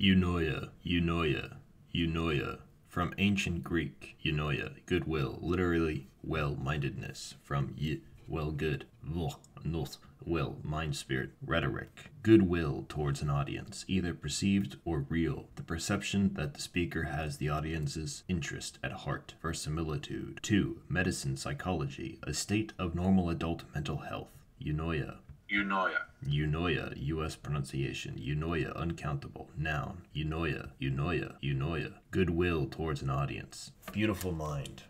Eunoia, eunoia, eunoia. From ancient Greek, eunoia, goodwill, literally well-mindedness. From y, well good, vl, nos, will, mind spirit, rhetoric. Goodwill towards an audience, either perceived or real. The perception that the speaker has the audience's interest at heart. Verisimilitude. 2. Medicine, psychology, a state of normal adult mental health. Eunoia, eunoia, Eunoia, U.S. pronunciation. Eunoia, uncountable. Noun. Eunoia, eunoia, eunoia. Goodwill towards an audience. Beautiful mind.